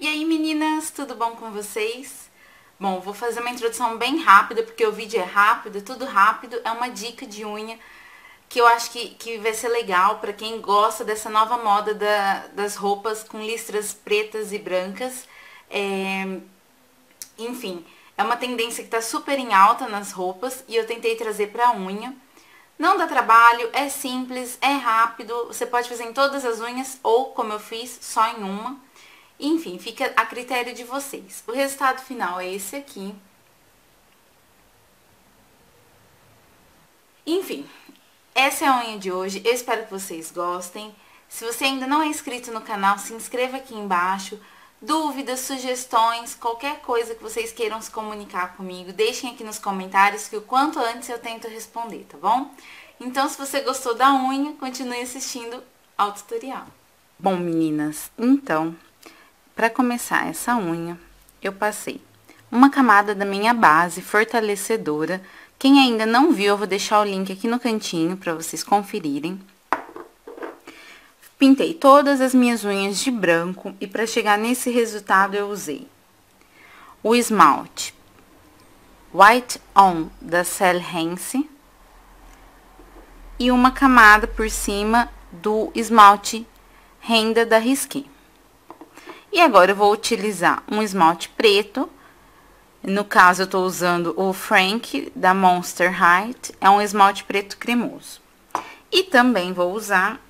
E aí meninas, tudo bom com vocês? Bom, vou fazer uma introdução bem rápida, porque o vídeo é rápido, tudo rápido, é uma dica de unha que eu acho que, que vai ser legal para quem gosta dessa nova moda da, das roupas com listras pretas e brancas. É, enfim, é uma tendência que está super em alta nas roupas e eu tentei trazer para unha. Não dá trabalho, é simples, é rápido, você pode fazer em todas as unhas ou, como eu fiz, só em uma. Enfim, fica a critério de vocês. O resultado final é esse aqui. Enfim, essa é a unha de hoje. Eu espero que vocês gostem. Se você ainda não é inscrito no canal, se inscreva aqui embaixo. Dúvidas, sugestões, qualquer coisa que vocês queiram se comunicar comigo, deixem aqui nos comentários que o quanto antes eu tento responder, tá bom? Então, se você gostou da unha, continue assistindo ao tutorial. Bom, meninas, então, para começar essa unha, eu passei uma camada da minha base fortalecedora. Quem ainda não viu, eu vou deixar o link aqui no cantinho para vocês conferirem. Pintei todas as minhas unhas de branco e para chegar nesse resultado eu usei o esmalte White On da Cell Hance e uma camada por cima do esmalte Renda da Risqué. E agora eu vou utilizar um esmalte preto. No caso, eu tô usando o Frank da Monster Height. É um esmalte preto cremoso. E também vou usar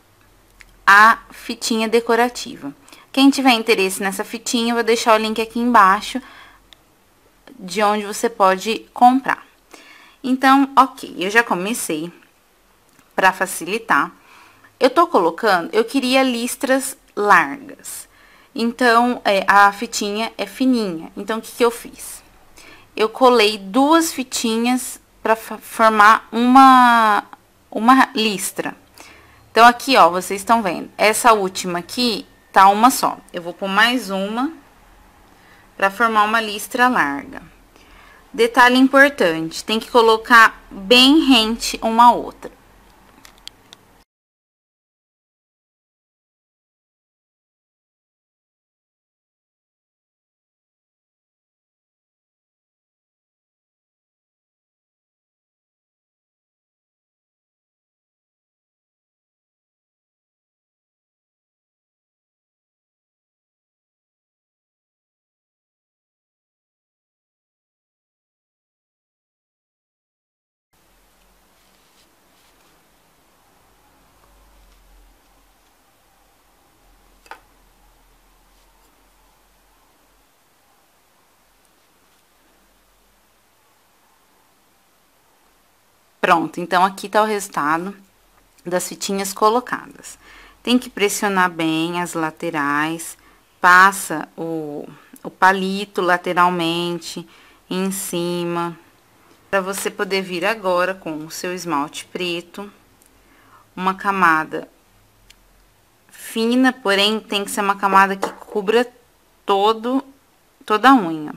a fitinha decorativa. Quem tiver interesse nessa fitinha, eu vou deixar o link aqui embaixo de onde você pode comprar. Então, ok, eu já comecei para facilitar. Eu tô colocando, eu queria listras largas. Então, é, a fitinha é fininha. Então, o que, que eu fiz? Eu colei duas fitinhas para formar uma, uma listra. Então, aqui, ó, vocês estão vendo. Essa última aqui tá uma só. Eu vou pôr mais uma para formar uma listra larga. Detalhe importante, tem que colocar bem rente uma outra. Pronto, então aqui tá o resultado das fitinhas colocadas. Tem que pressionar bem as laterais, passa o, o palito lateralmente, em cima, para você poder vir agora com o seu esmalte preto, uma camada fina, porém tem que ser uma camada que cubra todo, toda a unha.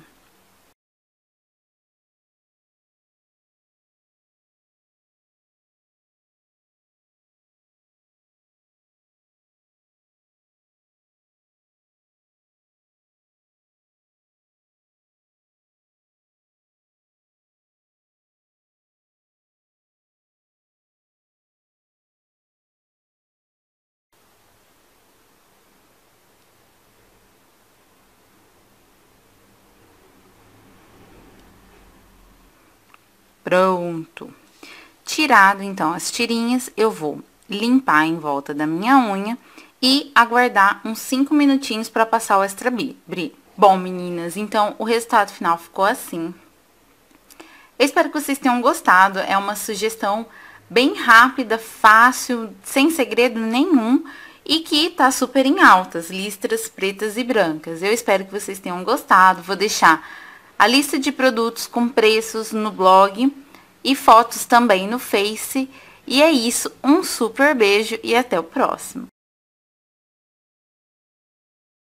Pronto. Tirado, então, as tirinhas, eu vou limpar em volta da minha unha e aguardar uns 5 minutinhos para passar o extra brilho. Bom, meninas, então, o resultado final ficou assim. Eu espero que vocês tenham gostado. É uma sugestão bem rápida, fácil, sem segredo nenhum e que tá super em altas, listras pretas e brancas. Eu espero que vocês tenham gostado. Vou deixar a lista de produtos com preços no blog e fotos também no Face. E é isso, um super beijo e até o próximo.